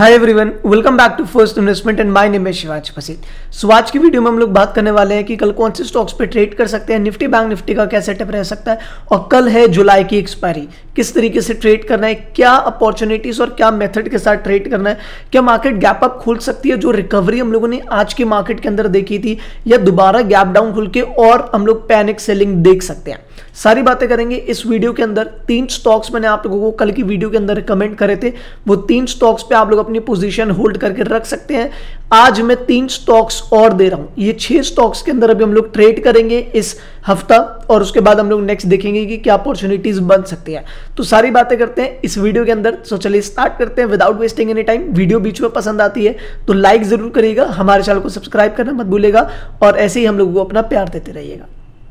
Hi everyone welcome back to first investment and my name है शिवाज पसीद सो आज की वीडियो में हम लोग बात करने वाले हैं कि कल कौन से स्टॉक्स पे ट्रेड कर सकते हैं निफ्टी बैंक निफ्टी का क्या सेटअप रह सकता है और कल है जुलाई की एक्सपायरी किस तरीके से ट्रेड करना है, क्या अपॉर्चुनिटीज़ और क्या मेथड के साथ ट्रेड करना है, क्या मार्केट गैप अप खुल सकती है, जो रिकवरी हम लोगों ने आज के मार्केट के अंदर देखी थी, या दोबारा गैप डाउन खुल के और हम लोग पैनिक सेलिंग देख सकते हैं। सारी बातें करेंगे इस वीडियो के अंदर। तीन स्टॉक्स मैंने आप लोगों को कल की वीडियो के अंदर कमेंट करे थे। वो तीन स्टॉक्स पे आप लोग अपनी पोजीशन होल्ड करके रख सकते हैं। आज मैं तीन स्टॉक्स और दे रहा हूँ। ये छह स्टॉक्स के अंदर अभी हम लोग ट्रेड करेंगे इस हफ़्ता और उसके बाद हम लोग नेक्स्ट देखेंगे कि क्या अपॉर्चुनिटीज़ बन सकती है। तो सारी बातें करते हैं इस वीडियो के अंदर। तो चलिए स्टार्ट करते हैं without wasting any time video बीच में पसंद आती है तो लाइक ज़रूर करिएगा। हमारे चैनल को सब्सक्राइब करना मत भूलेगा और ऐसे ही हम लोगों को अपना प्यार देते रहिएगा।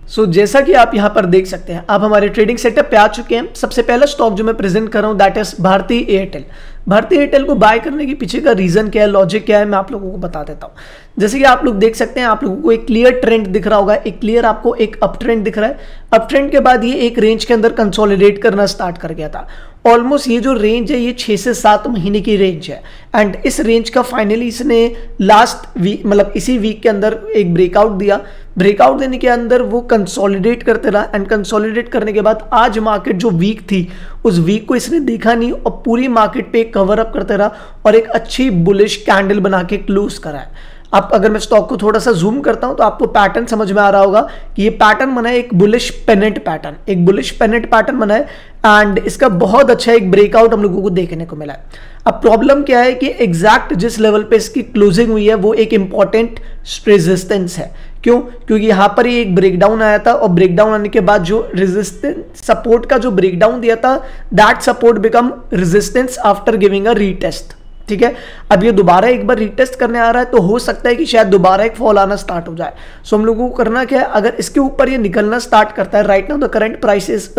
सो so, जैसा कि आप यहाँ पर देख सकते हैं आप हमारे ट्रेडिंग सेटअप पे आ चुके हैं। सबसे पहला स्टॉक जो मैं प्रेजेंट कर रहा हूँ that is Bharti Airtel Bharti Airtel को बाय करने के पीछे का रीजन क्या है? लॉजिक क्या है? मैं आप लोगों को बता देता हूँ। जैसे कि आप लोग देख सकते हैं, आप लोगों को एक क्लियर ट्रेंड दिख रहा होगा। एक क्लियर आपको एक अप ट्रेंड दिख रहा है। अप ट्रेंड के बाद ये एक रेंज के अंदर कंसोलिडेट करना स्टार्ट कर गया था। ऑलमोस्ट ये जो रेंज है, ये छः से सात महीने की रेंज है। एंड इस रेंज का फाइनली इसने लास्ट वीक मतलब इसी वीक के अंदर एक ब्रेकआउट दिया। ब्रेकआउट देने के अंदर वो कंसोलिडेट करते रहा एंड कंसोलिडेट करने के बाद आज मार्केट जो वीक थी, उस वीक को इसने देखा नहीं और पूरी मार्केट पे कवर अप करते रहा और एक अच्छी बुलिश कैंडल बना के क्लोज करा है। अब अगर मैं स्टॉक को थोड़ा सा जूम करता हूँ तो आपको पैटर्न समझ में आ रहा होगा कि ये पैटर्न बना है एक बुलिश पेनेट पैटर्न एक बुलिश पेनेट पैटर्न बना है एंड इसका बहुत अच्छा एक ब्रेकआउट हम लोगों को देखने को मिला है। अब प्रॉब्लम क्या है कि एग्जैक्ट जिस लेवल पे इसकी क्लोजिंग हुई है, वो एक इंपॉर्टेंट रेजिस्टेंस है। क्यों? क्योंकि यहाँ पर ही एक ब्रेकडाउन आया था, और ब्रेकडाउन आने के बाद जो रेजिस्टेंस सपोर्ट का जो ब्रेकडाउन दिया था that support become resistance after giving a retest ठीक है? अब ये दोबारा एक बार रिटेस्ट करने आ रहा है तो हो सकता है कि शायद दोबारा एक फॉल आना स्टार्ट हो जाए। सो हम लोगों को करना क्या है? अगर इसके ऊपर ये निकलना स्टार्ट करता है right now the current price is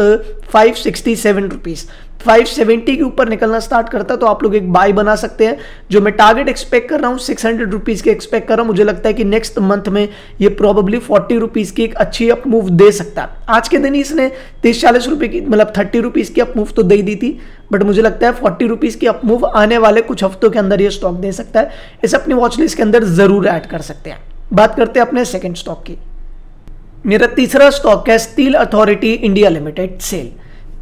five sixty seven rupees 570 के ऊपर निकलना स्टार्ट करता है तो आप लोग एक बाय बना सकते हैं, जो मैं टारगेट एक्सपेक्ट कर रहा हूँ सिक्स हंड्रेड रुपीज़ के एक्सपेक्ट कर रहा हूँ, मुझे लगता है कि नेक्स्ट मंथ में ये प्रॉबली फोर्टी रुपीज़ की एक अच्छी अप मूव दे सकता है। आज के दिन ही इसने तीस चालीस रुपये की मतलब थर्टी रुपीज़ की अप मूव तो दे दी थी बट मुझे लगता है फोर्टी रुपीज़ की अप मूव आने वाले कुछ हफ्तों के अंदर ये स्टॉक दे सकता है। इसे अपनी वॉचलिस्ट के अंदर ज़रूर ऐड कर सकते हैं। बात करते हैं अपने सेकेंड स्टॉक की। मेरा तीसरा स्टॉक है steel authority India limited SAIL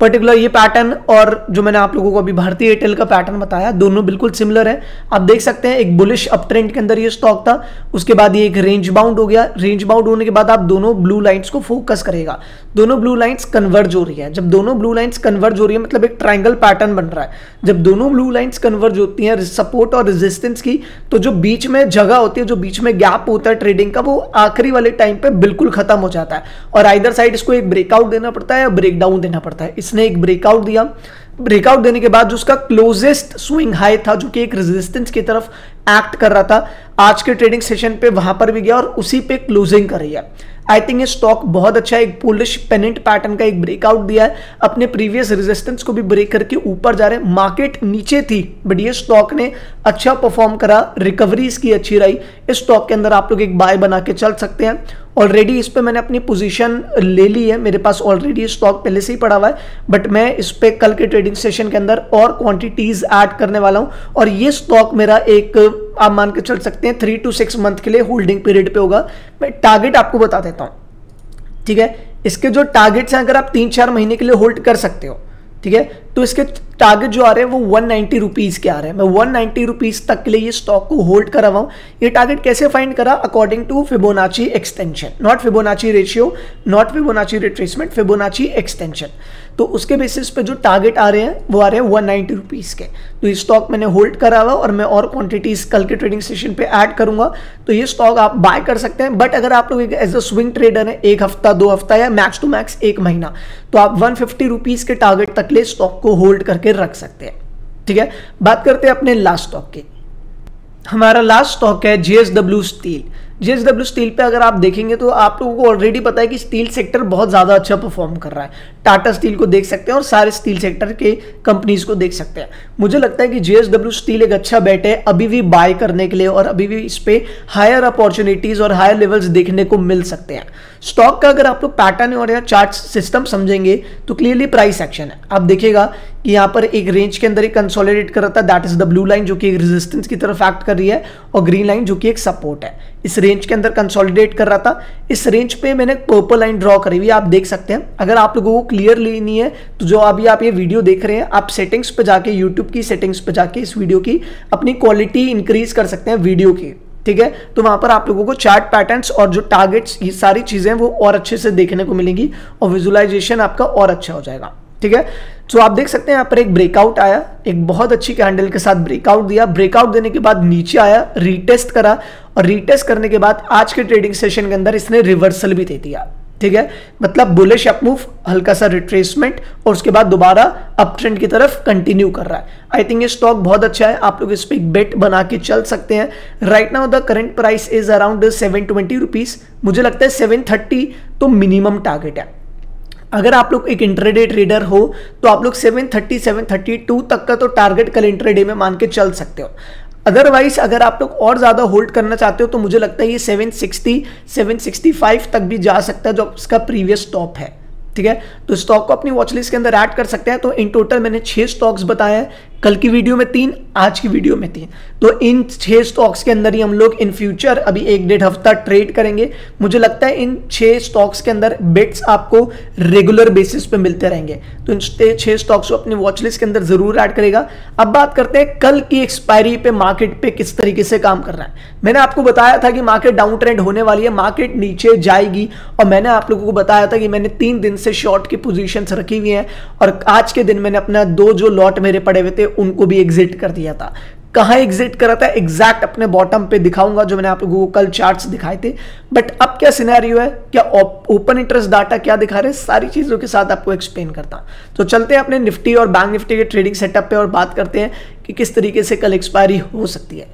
particular ये पैटर्न और जो मैंने आप लोगों को अभी भारतीय एयरटेल का पैटर्न बताया, दोनों बिल्कुल सिमिलर है। आप देख सकते हैं, एक बुलिश अप ट्रेंड के अंदर ये स्टॉक था, उसके बाद ये एक रेंज बाउंड हो गया। रेंज बाउंड होने के बाद आप दोनों ब्लू लाइंस को फोकस करेगा दोनों ब्लू लाइंस कन्वर्ज हो रही है। जब दोनों ब्लू लाइंस कन्वर्ज हो रही है मतलब एक ट्राइंगल पैटर्न बन रहा है। जब दोनों ब्लू लाइन्स कन्वर्ज होती हैं सपोर्ट और रेजिस्टेंस की तो जो बीच में जगह होती है, जो बीच में गैप होता है ट्रेडिंग का, वो आखिरी वाले टाइम पे बिल्कुल खत्म हो जाता है। और आइदर साइड इसको एक ब्रेकआउट देना पड़ता है या ब्रेक डाउन देना पड़ता है। इसने एक ब्रेकआउट दिया। ब्रेकआउट देने के बाद जो उसका क्लोजेस्ट स्विंग हाई था, जो कि एक रेजिस्टेंस की तरफ़ एक्ट कर रहा था, आज के ट्रेडिंग सेशन पे वहाँ पर भी गया और उसी पे क्लोजिंग कर रही है। आई थिंक ये स्टॉक बहुत अच्छा एक पुलिश पेनेंट पैटर्न का एक ब्रेकआउट दिया है। अपने प्रीवियस रेजिस्टेंस को भी ब्रेक करके ऊपर जा रहे हैं। मार्केट नीचे थी बट ये स्टॉक ने अच्छा परफॉर्म करा। रिकवरी इसकी अच्छी रही। इस स्टॉक के अंदर आप लोग एक बाय बना के चल सकते हैं। ऑलरेडी इस पर मैंने अपनी पोजीशन ले ली है। मेरे पास ऑलरेडी स्टॉक पहले से ही पड़ा हुआ है। बट मैं इस पर कल के ट्रेडिंग सेशन के अंदर और क्वांटिटीज ऐड करने वाला हूँ। और ये स्टॉक मेरा एक, आप मान के चल सकते हैं थ्री टू सिक्स मंथ के लिए होल्डिंग पीरियड पे होगा। मैं टारगेट आपको बता देता हूँ। ठीक है? इसके जो टारगेट्स हैं, अगर आप तीन चार महीने के लिए होल्ड कर सकते हो ठीक है? तो इसके टारगेट जो आ रहे हैं वो वन नाइन्टी रुपीज़ के आ रहे हैं। मैं वन नाइन्टी रुपीज़ तक के लिए ये स्टॉक को होल्ड करा हुआ हूँ। ये टारगेट कैसे फाइंड करा? According to Fibonacci extension not Fibonacci ratio not Fibonacci retracement Fibonacci extension तो उसके बेसिस पे जो टारगेट आ रहे हैं, वो आ रहे हैं वन नाइन्टी रुपीज़ के। तो ये स्टॉक मैंने होल्ड करा हुआ और मैं और क्वांटिटीज कल के ट्रेडिंग सेशन पे ऐड करूँगा। तो ये स्टॉक आप बाय कर सकते हैं बट अगर आप लोग एज अ स्विंग ट्रेडर है, एक हफ़्ता, दो हफ़्ता या मैक्स टू मैक्स एक महीना तो आप वन फिफ्टी के टारगेट तक ले स्टॉक को होल्ड करके रख सकते हैं। ठीक है? बात करते हैं अपने लास्ट स्टॉक की। हमारा लास्ट स्टॉक है जेएसडब्ल्यू स्टील जेएसडब्ल्यू स्टील पे अगर आप देखेंगे तो आप लोगों को ऑलरेडी पता है कि स्टील सेक्टर बहुत ज़्यादा अच्छा परफॉर्म कर रहा है। टाटा स्टील को देख सकते हैं और सारे स्टील सेक्टर के कंपनीज़ को देख सकते हैं। मुझे लगता है कि जेएसडब्ल्यू स्टील एक अच्छा बेट है अभी भी बाय करने के लिए और अभी भी इस पर हायर अपॉर्चुनिटीज़ और हायर लेवल्स देखने को मिल सकते हैं। स्टॉक का अगर आप लोग पैटर्न और या चार्ट सिस्टम समझेंगे तो क्लियरली प्राइस एक्शन है। आप देखिएगा कि यहाँ पर एक रेंज के अंदर एक कंसोलिडेट कर रहा था that is the blue line जो कि एक रेजिस्टेंस की तरफ़ एक्ट कर रही है और ग्रीन लाइन जो कि एक सपोर्ट है। इस रेंज के अंदर कंसोलिडेट कर रहा था। इस रेंज पे मैंने पर्पल लाइन ड्रॉ करी हुई आप देख सकते हैं। अगर आप लोगों को क्लियर लेनी है तो जो अभी आप ये वीडियो देख रहे हैं, आप सेटिंग्स पे जाके यूट्यूब की सेटिंग्स पे जाके इस वीडियो की अपनी क्वालिटी इंक्रीज कर सकते हैं वीडियो की। ठीक है? तो वहाँ पर आप लोगों को चार्ट पैटर्न्स और जो टारगेट्स ये सारी चीज़ें वो और अच्छे से देखने को मिलेंगी और विजुअलाइजेशन आपका और अच्छा हो जाएगा। ठीक है? तो आप देख सकते हैं यहाँ पर एक ब्रेकआउट आया, एक बहुत अच्छी कैंडल के साथ ब्रेकआउट दिया। ब्रेकआउट देने के बाद नीचे आया रीटेस्ट करा और रीटेस्ट करने के बाद आज के ट्रेडिंग सेशन के अंदर इसने रिवर्सल भी दे दिया। ठीक है? मतलब बुलिश अपमूव हल्का सा रिट्रेसमेंट और उसके बाद दोबारा अप ट्रेंड की तरफ़ कंटिन्यू कर रहा है। आई थिंक ये स्टॉक बहुत अच्छा है। आप लोग इस पर एक बेट बना के चल सकते हैं। Right now the current price is around seven twenty rupees मुझे लगता है सेवन थर्टी तो मिनिमम टारगेट है। अगर आप लोग एक इंटरडे ट्रेडर हो तो आप लोग 730 732 तक का तो टारगेट कल इंटरडे में मान के चल सकते हो। अदरवाइज़ अगर आप लोग और ज़्यादा होल्ड करना चाहते हो तो मुझे लगता है ये 760 765 तक भी जा सकता है, जो इसका प्रीवियस टॉप है। ठीक है? तो स्टॉक को अपनी वॉचलिस्ट के अंदर ऐड कर सकते हैं। तो इन टोटल मैंने छह स्टॉक्स बताए हैं। कल की वीडियो में तीन, आज की वीडियो में तीन। तो इन छह स्टॉक्स के अंदर ही हम लोग इन फ्यूचर अभी एक डेढ़ हफ़्ता ट्रेड करेंगे। मुझे लगता है इन छह स्टॉक्स के अंदर बिट्स आपको रेगुलर बेसिस पे मिलते रहेंगे। तो इन छह स्टॉक्स को अपनी वॉच लिस्ट के अंदर ज़रूर ऐड करेगा। अब बात करते हैं कल की एक्सपायरी पे मार्केट पे किस तरीके से काम कर रहा है। मैंने आपको बताया था कि मार्केट डाउन ट्रेंड होने वाली है मार्केट नीचे जाएगी। और मैंने आप लोगों को बताया था कि मैंने तीन दिन से शॉर्ट की पोजिशन रखी हुई है। और आज के दिन मैंने अपना दो जो लॉट मेरे पड़े हुए थे उनको भी एग्जिट कर दिया था। कहा एग्जिट करा था? एग्जैक्ट अपने बॉटम पे दिखाऊँगा जो मैंने आप लोगों को कल चार्ट्स दिखाए थे। बट अब क्या सिनेरियो है? क्या ओपन इंटरेस्ट डाटा क्या दिखा रहे हैं? सारी चीज़ों के साथ आपको एक्सप्लेन करता। तो चलते हैं अपने निफ्टी और बैंक निफ्टी के ट्रेडिंग सेटअप पे और बात करते हैं कि किस तरीके से कल एक्सपायरी हो सकती है।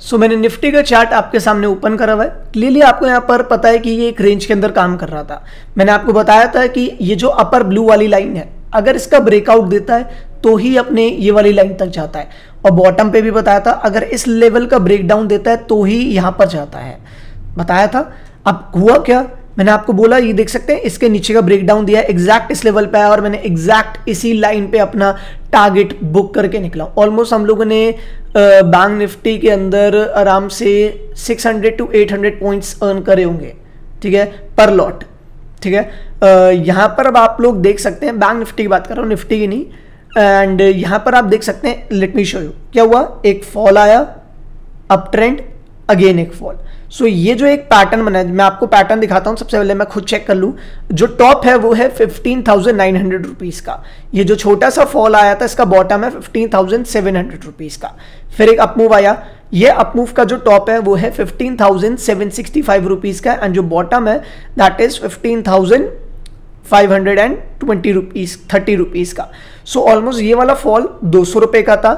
सो so, मैंने निफ्टी का चार्ट आपके सामने ओपन करा हुआ है। क्लियरली आपको यहाँ पर पता है कि ये एक रेंज के अंदर काम कर रहा था। मैंने आपको बताया था कि ये जो अपर ब्लू वाली लाइन है अगर इसका ब्रेकआउट देता है तो ही अपने ये वाली लाइन तक जाता है। और बॉटम पे भी बताया था, अगर इस लेवल का ब्रेकडाउन देता है तो ही यहाँ पर जाता है। बताया था। अब हुआ क्या? मैंने आपको बोला, ये देख सकते हैं, इसके नीचे का ब्रेकडाउन दिया एग्जैक्ट इस लेवल पे आया और मैंने एग्जैक्ट इसी लाइन पे अपना टारगेट बुक करके निकला। ऑलमोस्ट हम लोगों ने बैंक निफ्टी के अंदर आराम से 600 टू 800 पॉइंट्स अर्न करे होंगे। ठीक है? पर लॉट ठीक है? यहाँ पर अब आप लोग देख सकते हैं बैंक निफ्टी की बात कर रहा हूँ निफ्टी की नहीं। एंड यहाँ पर आप देख सकते हैं लेट मी शो यू क्या हुआ? एक फॉल आया अप ट्रेंड अगेन एक फॉल सो so, ये जो एक पैटर्न बना है मैं आपको पैटर्न दिखाता हूँ सबसे पहले मैं खुद चेक कर लूँ. जो टॉप है वो है fifteen thousand nine hundred rupees का. ये जो छोटा सा फॉल आया था इसका बॉटम है fifteen thousand seven hundred rupees का. फिर एक अपमूव आया. ये अपमूव का जो टॉप है वो है fifteen thousand seven sixty five rupees का. एंड जो बॉटम है that is fifteen thousand five hundred and twenty rupees thirty rupees का। सो so, ऑलमोस्ट ये वाला फॉल दो सौ रुपए का था।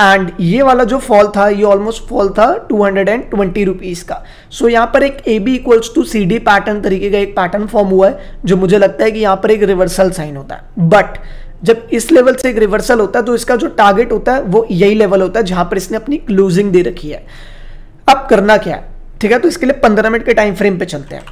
एंड ये वाला जो फॉल था ये ऑलमोस्ट फॉल था two hundred and twenty rupees का। सो so, यहाँ पर एक A B equals to C D pattern तरीके का एक पैटर्न फॉर्म हुआ है जो मुझे लगता है कि यहाँ पर एक रिवर्सल साइन होता है। बट जब इस लेवल से एक रिवर्सल होता है तो इसका जो टारगेट होता है वो यही लेवल होता है जहाँ पर इसने अपनी क्लोजिंग दे रखी है। अब करना क्या है? ठीक है तो इसके लिए पंद्रह मिनट के टाइम फ्रेम पे चलते हैं।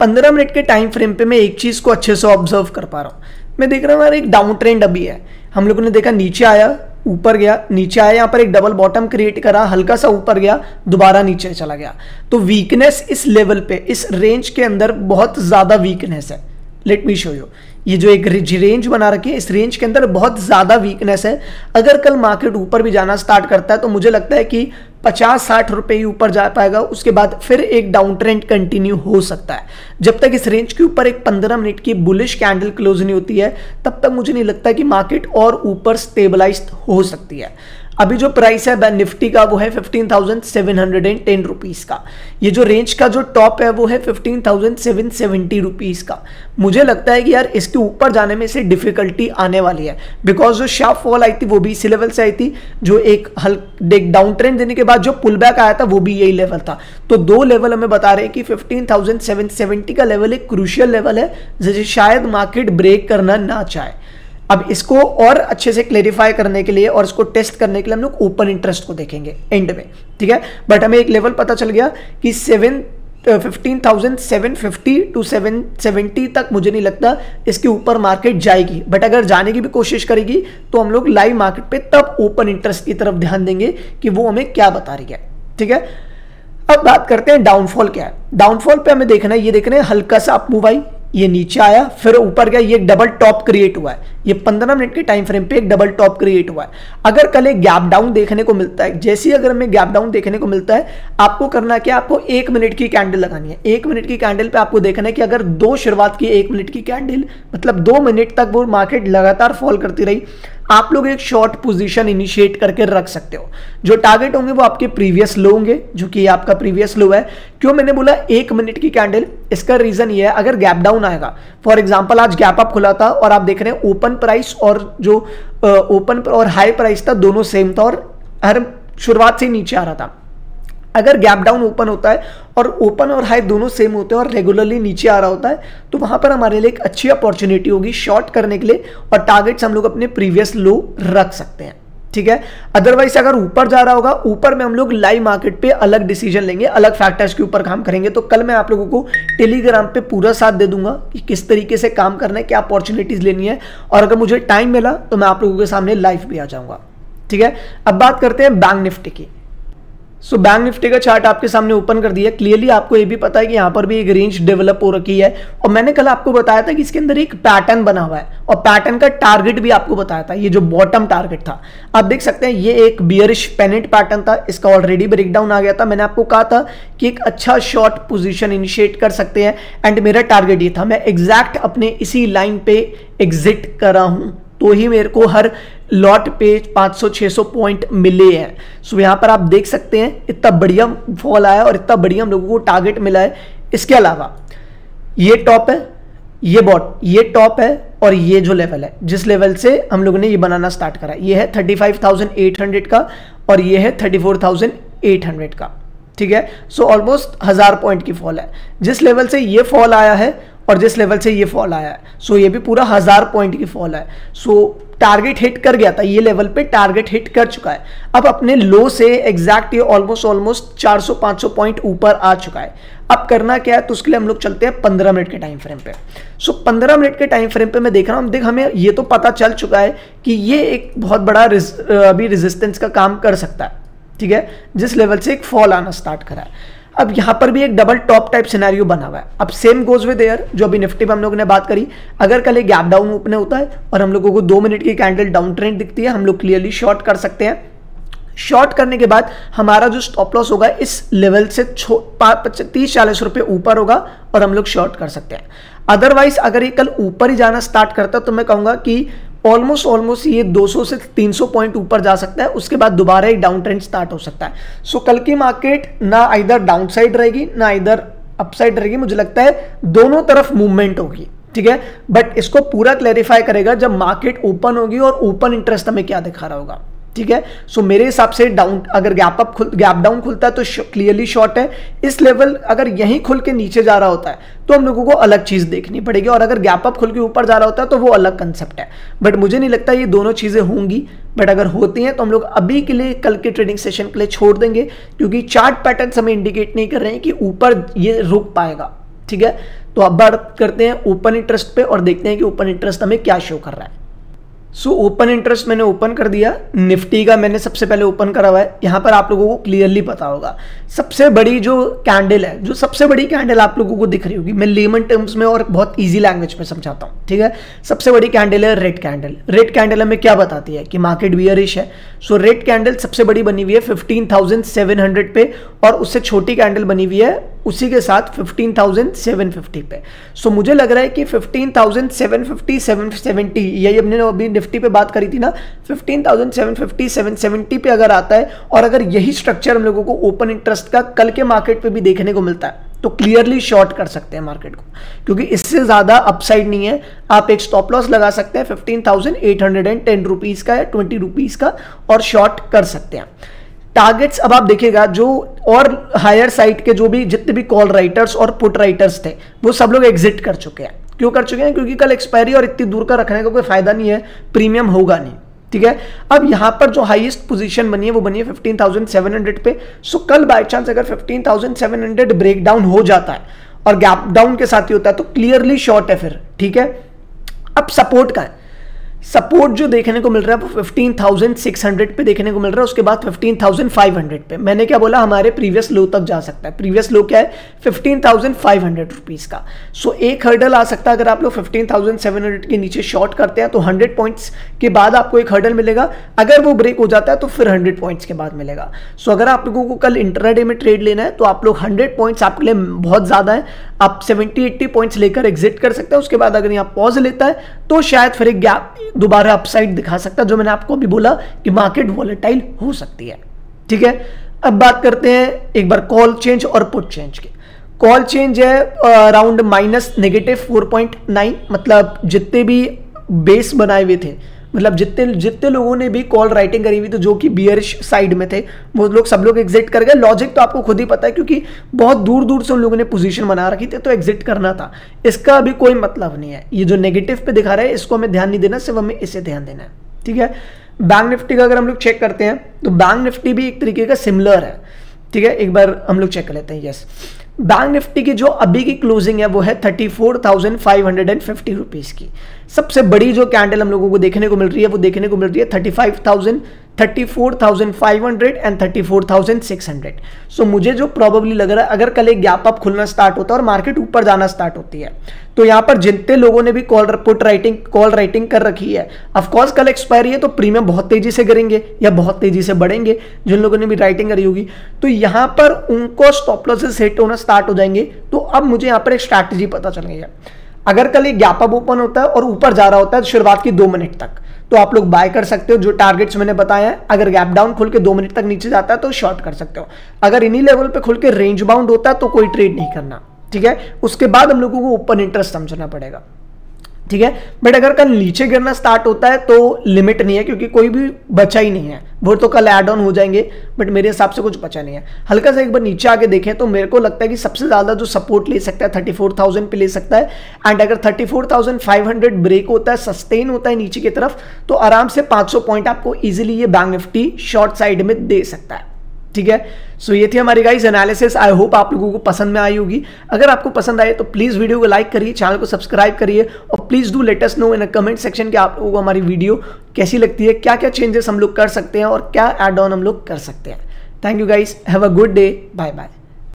पंद्रह मिनट के टाइम फ्रेम पे मैं एक चीज़ को अच्छे से ऑब्ज़र्व कर पा रहा हूँ। मैं देख रहा हूँ यार, एक डाउन ट्रेंड अभी है। हम लोगों ने देखा, नीचे आया, ऊपर गया, नीचे आया, यहाँ पर एक डबल बॉटम क्रिएट करा, हल्का सा ऊपर गया, दोबारा नीचे चला गया। तो वीकनेस इस लेवल पे, इस रेंज के अंदर बहुत ज़्यादा वीकनेस है। लेट मी शो यू ये जो एक रेंज बना रखी है, इस रेंज के अंदर बहुत ज़्यादा वीकनेस है। अगर कल मार्केट ऊपर भी जाना स्टार्ट करता है तो मुझे लगता है कि पचास साठ रुपए ही ऊपर जा पाएगा, उसके बाद फिर एक डाउन ट्रेंड कंटिन्यू हो सकता है। जब तक इस रेंज के ऊपर एक पंद्रह मिनट की बुलिश कैंडल क्लोज नहीं होती है, तब तक मुझे नहीं लगता कि मार्केट और ऊपर स्टेबलाइज हो सकती है। अभी जो प्राइस है निफ्टी का वो है fifteen thousand seven hundred and ten rupees का। ये जो रेंज का जो टॉप है, वो है fifteen thousand seven seventy rupees का। मुझे लगता है कि यार, इसके ऊपर जाने में से डिफिकल्टी आने वाली है। बिकॉज़ जो शार्प फॉल आई थी, वो भी इसी लेवल से आई थी। जो एक हल्क डाउन ट्रेंड देने के बाद जो पुल बैक आया था, वो भी यही लेवल था। तो दो लेवल हमें बता रहे हैं कि फिफ्टीन थाउज़ेंड सेवन सेवेंटी का लेवल एक क्रूशियल लेवल है, जिसे शायद मार्केट ब्रेक करना ना चाहे। अब इसको और अच्छे से क्लेरिफाई करने के लिए और इसको टेस्ट करने के लिए हम लोग ओपन इंटरेस्ट को देखेंगे एंड में, ठीक है? बट हमें एक लेवल पता चल गया कि seven fifteen thousand seven fifty to seven seventy तक मुझे नहीं लगता इसके ऊपर मार्केट जाएगी। बट अगर जाने की भी कोशिश करेगी तो हम लोग लाइव मार्केट पे तब ओपन इंटरेस्ट की तरफ़ ध्यान देंगे कि वो हमें क्या बता रही है, ठीक है? अब बात करते हैं डाउनफॉल क्या है। डाउनफॉल पे हमें देखना है, ये देखना है, हल्का सा अप मूव आई ये नीचे आया, फिर ऊपर गया, ये डबल टॉप क्रिएट हुआ है। ये 15 मिनट के टाइम फ्रेम पे एक डबल टॉप क्रिएट हुआ है। अगर कल एक गैप डाउन देखने को मिलता है, जैसे ही अगर हमें गैप डाउन देखने को मिलता है, आपको करना क्या? आपको एक मिनट की कैंडल लगानी है। एक मिनट की कैंडल पे आपको देखना है कि अगर दो शुरुआत की एक मिनट की कैंडल मतलब दो मिनट तक वो मार्केट लगातार फॉल करती रही आप लोग एक शॉर्ट पोजीशन इनिशिएट करके रख सकते हो। जो टारगेट होंगे वो आपके प्रीवियस लो होंगे, जो कि आपका प्रीवियस लो है। क्यों मैंने बोला एक मिनट की कैंडल इसका रीजन ये है, अगर गैप डाउन आएगा फॉर एग्जांपल आज गैप अप खुला था और आप देख रहे हैं ओपन प्राइस और जो ओपन और हाई प्राइस था, दोनों सेम था और हर शुरुआत से नीचे आ रहा था। अगर गैप डाउन ओपन होता है और ओपन और हाई दोनों सेम होते हैं और रेगुलरली नीचे आ रहा होता है तो वहाँ पर हमारे लिए एक अच्छी अपॉर्चुनिटी होगी शॉर्ट करने के लिए और टारगेट्स हम लोग अपने प्रीवियस लो रख सकते हैं। ठीक है? अदरवाइज़ अगर ऊपर जा रहा होगा, ऊपर में हम लोग लाइव मार्केट पे अलग डिसीज़न लेंगे, अलग फैक्टर्स के ऊपर काम करेंगे तो कल मैं आप लोगों को टेलीग्राम पे पूरा साथ दे दूँगा कि किस तरीके से काम करना है, क्या अपॉर्चुनिटीज़ लेनी है, और अगर मुझे टाइम मिला तो मैं आप लोगों के सामने लाइव भी आ जाऊँगा। ठीक है? अब बात करते हैं बैंक निफ्टी की। सो बैंक निफ्टी का चार्ट आपके सामने ओपन कर दिया क्लियरली आपको ये भी पता है कि यहाँ पर भी एक रेंज डेवलप हो रखी है। और मैंने कल आपको बताया था कि इसके अंदर एक पैटर्न बना हुआ है। और पैटर्न का टारगेट भी आपको बताया था। ये जो बॉटम टारगेट था। आप देख सकते हैं, ये एक बियरिश पेनेट पैटर्न था। इसका ऑलरेडी ब्रेकडाउन आ गया था। मैंने आपको कहा था कि एक अच्छा शॉर्ट पोजिशन इनिशिएट कर सकते हैं। एंड मेरा टारगेट ये था। मैं एग्जैक्ट अपने इसी लाइन पे एग्जिट कर हूँ। तो ही मेरे को हर लॉट पे 500-600 पॉइंट मिले हैं। सो यहाँ पर आप देख सकते हैं इतना बढ़िया फॉल आया और इतना बढ़िया हम लोगों को टारगेट मिला है। इसके अलावा ये टॉप है ये बॉट ये टॉप है और ये जो लेवल है जिस लेवल से हम लोगों ने ये बनाना स्टार्ट करा। ये है 35,800 का और ये है 34,800 का। ठीक है? सो ऑलमोस्ट हज़ार पॉइंट की फॉल है। जिस लेवल से ये फॉल आया है और जिस लेवल से ये फॉल आया है। सो ये भी पूरा हज़ार पॉइंट की फॉल है। सो टारगेट हिट कर गया था। ये लेवल पे टारगेट हिट कर चुका है। अब अपने लो से एग्जैक्ट ये ऑलमोस्ट ऑलमोस्ट 400-500 पॉइंट ऊपर आ चुका है। अब करना क्या है? तो उसके लिए हम लोग चलते हैं 15 मिनट के टाइम फ्रेम पे। सो so, 15 मिनट के टाइम फ्रेम पे मैं देख रहा हूँ। देख हमें ये तो पता चल चुका है कि ये एक बहुत बड़ा रिज, अभी रेजिस्टेंस का काम कर सकता है। ठीक है? जिस लेवल से एक फॉल आना स्टार्ट करा है। अब यहाँ पर भी एक डबल टॉप टाइप सिनेरियो बना हुआ है। अब सेम गोज विद एयर जो अभी निफ्टी में हम लोगों ने बात करी। अगर कल एक गैप डाउन ओपन होता है और हम लोगों को दो मिनट की कैंडल डाउन ट्रेंड दिखती है, हम लोग क्लियरली शॉर्ट कर सकते हैं। शॉर्ट करने के बाद हमारा जो स्टॉप लॉस होगा, इस लेवल से तीस, चालीस रुपए ऊपर होगा और हम लोग शॉर्ट कर सकते हैं। अदरवाइज़ अगर ये कल ऊपर ही जाना स्टार्ट करता तो मैं कहूँगा कि ऑलमोस्ट ऑलमोस्ट ये 200 से 300 पॉइंट ऊपर जा सकता है उसके बाद दोबारा एक डाउन ट्रेंड स्टार्ट हो सकता है। सो so, कल की मार्केट ना इधर डाउन साइड रहेगी ना इधर अपसाइड रहेगी। मुझे लगता है दोनों तरफ़ मूवमेंट होगी ठीक है? बट इसको पूरा क्लैरिफाई करेगा जब मार्केट ओपन होगी और ओपन इंटरेस्ट हमें क्या दिखा रहा होगा। ठीक है? सो मेरे हिसाब से डाउन अगर गैप अप खुल गैप डाउन खुलता है तो क्लियरली शॉर्ट है। इस लेवल अगर यहीं खुल के नीचे जा रहा होता है तो हम लोगों को अलग चीज़ देखनी पड़ेगी। और अगर गैप अप खुल के ऊपर जा रहा होता है तो वो अलग कंसेप्ट है। बट मुझे नहीं लगता ये दोनों चीज़ें होंगी। बट अगर होती हैं तो हम लोग अभी के लिए कल के ट्रेडिंग सेशन के लिए छोड़ देंगे, क्योंकि चार्ट पैटर्न हमें इंडिकेट नहीं कर रहे हैं कि ऊपर ये रुक पाएगा। ठीक है? तो अब बात करते हैं ओपन इंटरेस्ट पे और देखते हैं कि ओपन इंटरेस्ट हमें क्या शो कर रहा है। सो ओपन इंटरेस्ट मैंने ओपन कर दिया। निफ्टी का मैंने सबसे पहले ओपन करा हुआ है। यहाँ पर आप लोगों को क्लियरली पता होगा। सबसे बड़ी जो कैंडल है, जो सबसे बड़ी कैंडल आप लोगों को दिख रही होगी, मैं लेमन टर्म्स में और बहुत इजी लैंग्वेज में समझाता हूँ, ठीक है? सबसे बड़ी कैंडल है रेड कैंडल रेड कैंडल हमें क्या बताती है कि मार्केट वियरिश है। सो रेड कैंडल सबसे बड़ी बनी हुई है फिफ्टीन पे और उससे छोटी कैंडल बनी हुई है उसी के साथ 15,750 पे। सो so, मुझे लग रहा है कि 15,750 770 यही हमने अभी निफ्टी पे बात करी थी ना 15,750 770 पे अगर आता है और अगर यही स्ट्रक्चर हम लोगों को ओपन इंटरेस्ट का कल के मार्केट पे भी देखने को मिलता है तो क्लियरली शॉर्ट कर सकते हैं मार्केट को। क्योंकि इससे ज़्यादा अपसाइड नहीं है। आप एक स्टॉप लॉस लगा सकते हैं fifteen thousand eight hundred and ten rupees का या ट्वेंटी रुपीज़ का और शॉर्ट कर सकते हैं। टारगेट्स अब आप देखिएगा जो और हायर साइट के जो भी जितने भी कॉल राइटर्स और पुट राइटर्स थे वो सब लोग एग्जिट कर चुके हैं। क्यों कर चुके हैं? क्योंकि कल एक्सपायरी और इतनी दूर का रखने का कोई फ़ायदा नहीं है प्रीमियम होगा नहीं ठीक है? अब यहाँ पर जो हाईएस्ट पोजीशन बनी है वो बनी है 15,700 पे। सो कल बाय चांस अगर 15,700 ब्रेक डाउन हो जाता है और गैप डाउन के साथ ही होता है तो क्लियरली शॉर्ट है फिर ठीक है? अब सपोर्ट का है। सपोर्ट जो देखने को मिल रहा है वो 15,600 पे देखने को मिल रहा है उसके बाद 15,500 पे। मैंने क्या बोला? हमारे प्रीवियस लो तक जा सकता है। प्रीवियस लो क्या है? 15,500 रुपीस का। सो so, एक हर्डल आ सकता है अगर आप लोग 15,700 के नीचे शॉर्ट करते हैं तो 100 पॉइंट्स के बाद आपको एक हर्डल मिलेगा। अगर वो ब्रेक हो जाता है तो फिर 100 पॉइंट्स के बाद मिलेगा। सो so, अगर आप लोगों को कल इंटरडे में ट्रेड लेना है तो आप लोग हंड्रेड पॉइंट्स आपके लिए बहुत ज़्यादा है। आप सेवेंटी एट्टी पॉइंट्स लेकर एग्जिट कर सकते हैं, उसके बाद अगर यहाँ पॉज लेता है तो शायद फिर एक गैप दोबारा अपसाइड दिखा सकता है, जो मैंने आपको अभी बोला कि मार्केट वॉलेटाइल हो सकती है। ठीक है? अब बात करते हैं एक बार कॉल चेंज और पुट चेंज की। कॉल चेंज है अराउंड माइनस नेगेटिव फोर मतलब जितने भी बेस बनाए हुए थे मतलब जितने जितने लोगों ने भी कॉल राइटिंग करी हुई थी, जो कि बियरिश साइड में थे, वो लोग सब लोग एग्जिट कर गए। लॉजिक तो आपको खुद ही पता है, क्योंकि बहुत दूर दूर से उन लोगों ने पोजीशन बना रखी थी तो एग्जिट करना था। इसका अभी कोई मतलब नहीं है। ये जो नेगेटिव पे दिखा रहा है, इसको हमें ध्यान नहीं देना, सिर्फ़ हमें इसे ध्यान देना है। ठीक है? बैंक निफ्टी का अगर हम लोग चेक करते हैं तो बैंक निफ्टी भी एक तरीके का सिमिलर है। ठीक है? एक बार हम लोग चेक कर लेते हैं यस बैंक निफ्टी की जो अभी की क्लोजिंग है, वो है thirty four thousand five hundred and fifty rupees की। सबसे बड़ी जो कैंडल हम लोगों को देखने को मिल रही है, वो देखने को मिल रही है thirty five thousand thirty four thousand five hundred and thirty four thousand six hundred so मुझे जो प्रॉबली लग रहा है, अगर कल एक गैप अप खुलना स्टार्ट होता है और मार्केट ऊपर जाना स्टार्ट होती है तो यहाँ पर जितने लोगों ने भी call put writing call writing कर रखी है ऑफकोर्स कल एक्सपायरी है तो प्रीमियम बहुत तेज़ी से गिरेंगे या बहुत तेज़ी से बढ़ेंगे, जिन लोगों ने भी राइटिंग करी होगी तो यहाँ पर उनको स्टॉप लॉसेस हिट होना स्टार्ट हो जाएँगे तो अब मुझे यहाँ पर एक स्ट्रैटेजी पता चल गई है। अगर कल ये गैप अप ओपन होता है और ऊपर जा रहा होता है शुरुआत की दो मिनट तक। तो आप लोग बाय कर सकते हो, जो टारगेट्स मैंने बताया है। अगर गैप डाउन खुल के दो मिनट तक नीचे जाता है तो शॉर्ट कर सकते हो। अगर इन्हीं लेवल पे खुल के रेंज बाउंड होता है तो कोई ट्रेड नहीं करना। ठीक है? उसके बाद हम लोगों को ओपन इंटरेस्ट समझना पड़ेगा। ठीक है? बट अगर कल नीचे गिरना स्टार्ट होता है तो लिमिट नहीं है, क्योंकि कोई भी बचा ही नहीं है। वो तो कल एड ऑन हो जाएँगे बट मेरे हिसाब से कुछ बचा नहीं है। हल्का सा एक बार नीचे आके देखें तो मेरे को लगता है कि सबसे ज़्यादा जो सपोर्ट ले सकता है थर्टी फोर थाउज़ेंड पे ले सकता है। एंड अगर thirty four thousand five hundred break होता है सस्टेन होता है नीचे की तरफ़ तो आराम से पाँच सौ पॉइंट आपको ईजिली ये बैंक निफ्टी शॉर्ट साइड में दे सकता है। ठीक है? सो ये थी हमारी गाइस एनालिसिस आई होप आप लोगों को पसंद में आई होगी। अगर आपको पसंद आए तो प्लीज़ वीडियो को लाइक करिए चैनल को सब्सक्राइब करिए और please do let us know in comment section के आप लोगों को हमारी वीडियो कैसी लगती है क्या क्या चेंजेस हम लोग कर सकते हैं और क्या एड ऑन हम लोग कर सकते हैं। Thank you guys have a good day bye bye